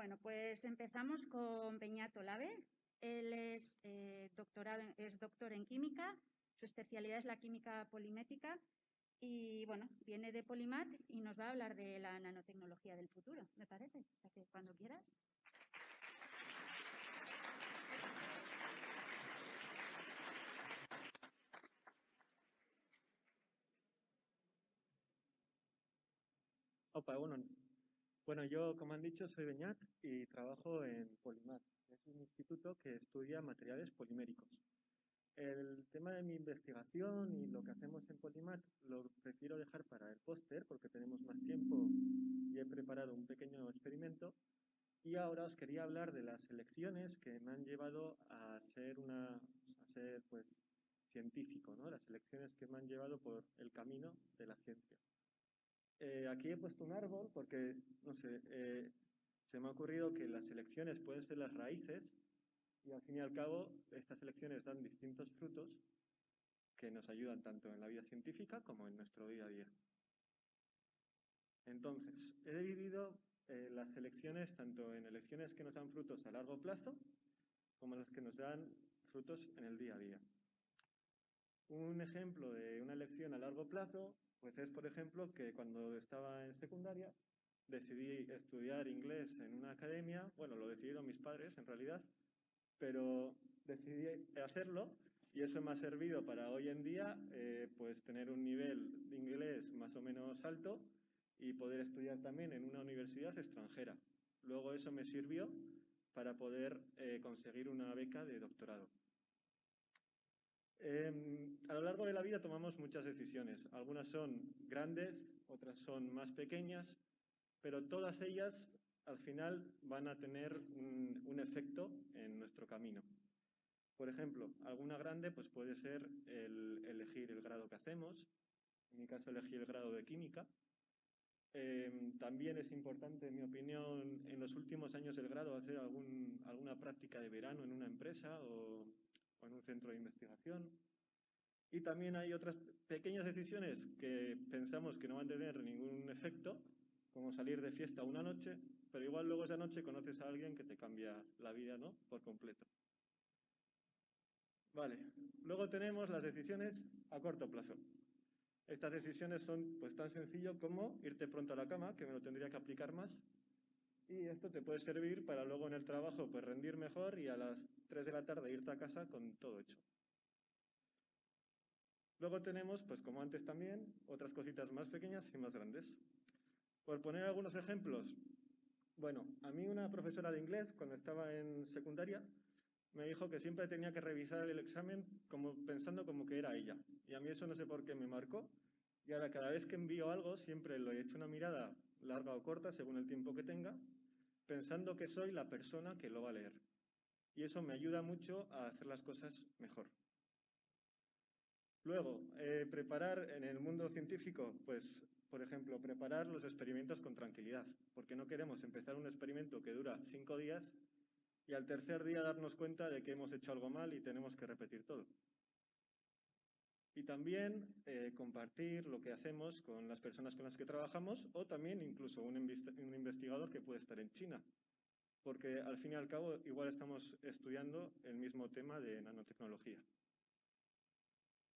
Bueno, pues empezamos con Peñato Lave. Él es, eh, es doctor en química, su especialidad es la química polimética y bueno, viene de Polimat y nos va a hablar de la nanotecnología del futuro, me parece. O que cuando quieras. Opa, bueno, bueno, yo, como han dicho, soy Beñat y trabajo en Polimat. Es un instituto que estudia materiales poliméricos. El tema de mi investigación y lo que hacemos en Polimat lo prefiero dejar para el póster porque tenemos más tiempo y he preparado un pequeño experimento. Y ahora os quería hablar de las elecciones que me han llevado a ser, una, ser pues, científico, ¿no? las elecciones que me han llevado por el camino de la ciencia. Eh, aquí he puesto un árbol porque, no sé, eh, se me ha ocurrido que las elecciones pueden ser las raíces y al fin y al cabo estas elecciones dan distintos frutos que nos ayudan tanto en la vida científica como en nuestro día a día. Entonces, he dividido eh, las elecciones tanto en elecciones que nos dan frutos a largo plazo como las que nos dan frutos en el día a día. Un ejemplo de una elección a largo plazo pues es, por ejemplo, que cuando estaba en secundaria decidí estudiar inglés en una academia, bueno, lo decidieron mis padres en realidad, pero decidí hacerlo y eso me ha servido para hoy en día eh, pues tener un nivel de inglés más o menos alto y poder estudiar también en una universidad extranjera. Luego eso me sirvió para poder eh, conseguir una beca de doctorado. Em, a lo largo de la vida tomamos muchas decisiones. Algunas son grandes, otras son más pequeñas, pero todas ellas al final van a tener un, efecto en nuestro camino. Por ejemplo, alguna grande pues puede ser el elegir el grado que hacemos. En mi caso elegí el grado de química. Em, también es importante, en mi opinión, en los últimos años del grado hacer alguna práctica de verano en una empresa o o en un centro de investigación. Y también hay otras pequeñas decisiones que pensamos que no van a tener ningún efecto, como salir de fiesta una noche, pero igual luego esa noche conoces a alguien que te cambia la vida ¿no? por completo. Vale, luego tenemos las decisiones a corto plazo. Estas decisiones son pues tan sencillo como irte pronto a la cama, que me lo tendría que aplicar más, y esto te puede servir para luego en el trabajo pues rendir mejor y a las 3 de la tarde irte a casa con todo hecho. Luego tenemos, pues como antes también, otras cositas más pequeñas y más grandes. Por poner algunos ejemplos, bueno, a mí una profesora de inglés, cuando estaba en secundaria, me dijo que siempre tenía que revisar el examen como, pensando como que era ella. Y a mí eso no sé por qué me marcó. Y ahora cada vez que envío algo, siempre lo he hecho una mirada larga o corta, según el tiempo que tenga, pensando que soy la persona que lo va a leer. Y eso me ayuda mucho a hacer las cosas mejor. Luego, eh, preparar en el mundo científico, pues, por ejemplo, preparar los experimentos con tranquilidad, porque no queremos empezar un experimento que dura cinco días y al tercer día darnos cuenta de que hemos hecho algo mal y tenemos que repetir todo. Y también eh, compartir lo que hacemos con las personas con las que trabajamos o también incluso un, un investigador que puede estar en China. Porque al fin y al cabo igual estamos estudiando el mismo tema de nanotecnología.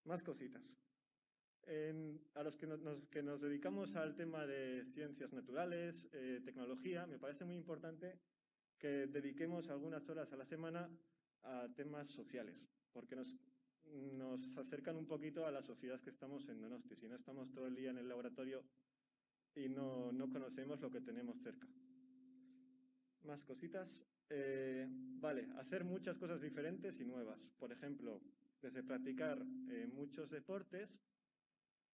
Más cositas. a los que nos, que nos, dedicamos al tema de ciencias naturales, eh, tecnología, me parece muy importante que dediquemos algunas horas a la semana a temas sociales, porque nos, nos acercan un poquito a la sociedad que estamos en Donosti. Si no estamos todo el día en el laboratorio y no, no conocemos lo que tenemos cerca. Más cositas. Eh, vale, hacer muchas cosas diferentes y nuevas. Por ejemplo, desde practicar eh, muchos deportes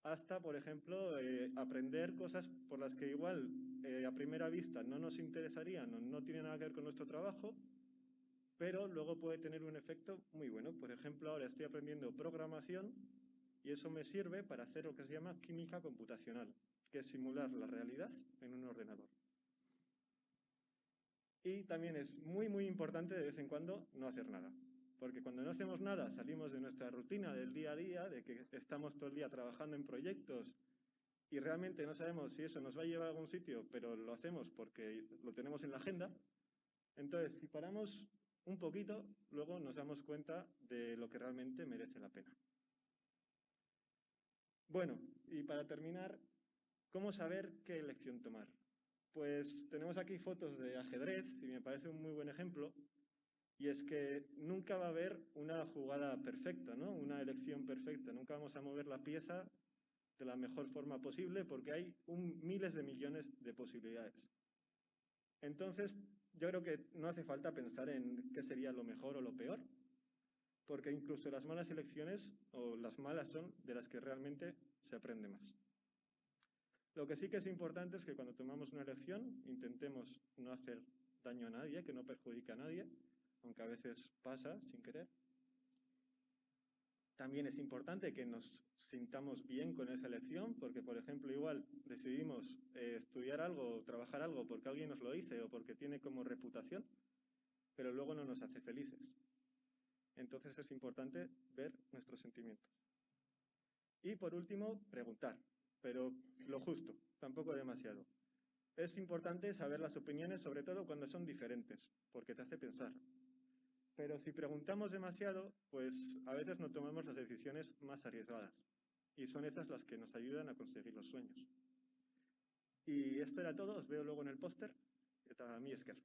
hasta, por ejemplo, eh, aprender cosas por las que igual a primera vista no nos interesarían o no tienen nada que ver con nuestro trabajo, pero luego puede tener un efecto muy bueno. Por ejemplo, ahora estoy aprendiendo programación y eso me sirve para hacer lo que se llama química computacional, que es simular la realidad en un ordenador. Y también es muy, muy importante de vez en cuando no hacer nada. Porque cuando no hacemos nada, salimos de nuestra rutina del día a día, de que estamos todo el día trabajando en proyectos y realmente no sabemos si eso nos va a llevar a algún sitio, pero lo hacemos porque lo tenemos en la agenda, Entonces, si paramos un poquito, luego nos damos cuenta de lo que realmente merece la pena. Bueno, y para terminar, ¿cómo saber qué elección tomar? Pues tenemos aquí fotos de ajedrez y me parece un muy buen ejemplo. Y es que nunca va a haber una jugada perfecta, ¿no? una elección perfecta. Nunca vamos a mover la pieza de la mejor forma posible porque hay miles de millones de posibilidades. Entonces, yo creo que no hace falta pensar en qué sería lo mejor o lo peor, porque incluso las malas elecciones o las malas son de las que realmente se aprende más. Lo que sí que es importante es que cuando tomamos una elección intentemos no hacer daño a nadie, que no perjudique a nadie, aunque a veces pasa sin querer. También es importante que nos sintamos bien con esa elección, porque, por ejemplo, igual decidimos eh, estudiar algo o trabajar algo porque alguien nos lo dice o porque tiene como reputación, pero luego no nos hace felices. Entonces es importante ver nuestros sentimientos. Y por último, preguntar pero lo justo, tampoco demasiado. Es importante saber las opiniones, sobre todo cuando son diferentes, porque te hace pensar. Pero si preguntamos demasiado, pues a veces no tomamos las decisiones más arriesgadas. Y son esas las que nos ayudan a conseguir los sueños. Y esto era todo, os veo luego en el póster. Y mí, Esker.